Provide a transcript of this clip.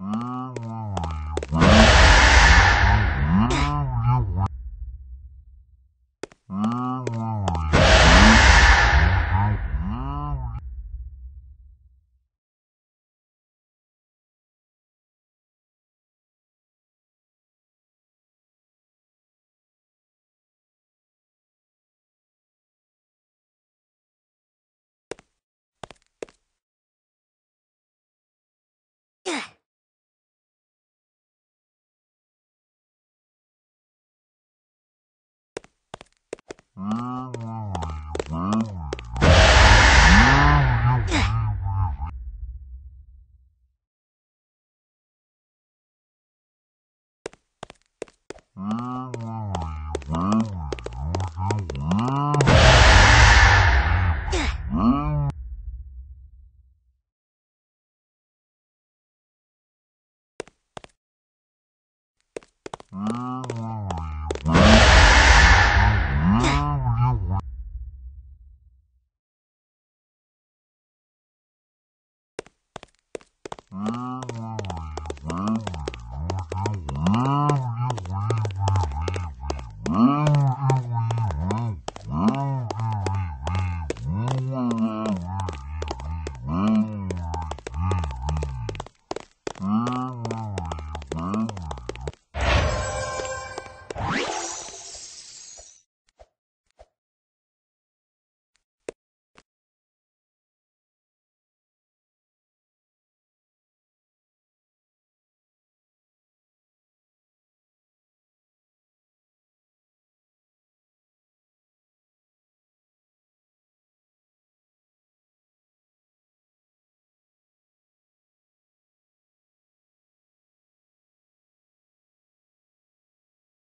Mm. Mm.